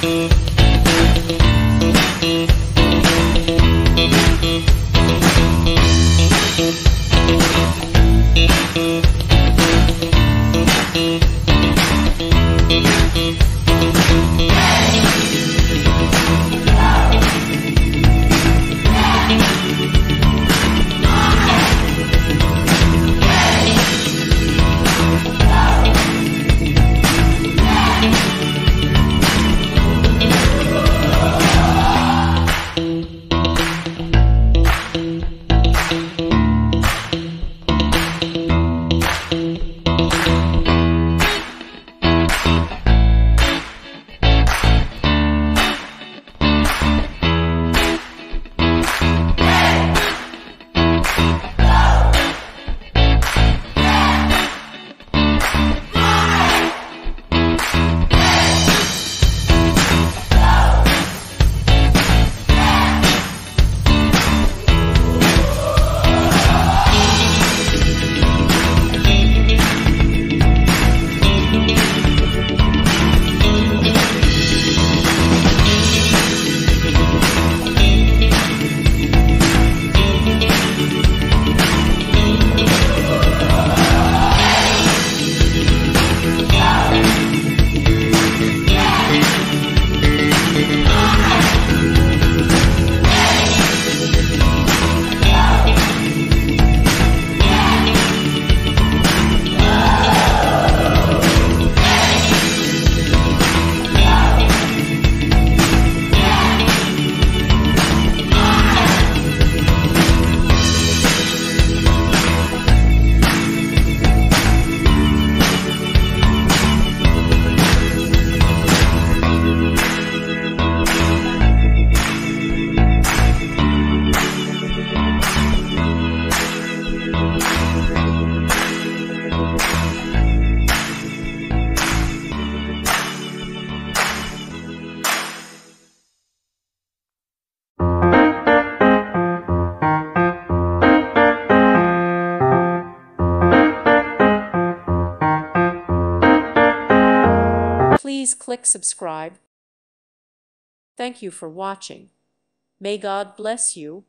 Thank Click subscribe. Thank you for watching. May God bless you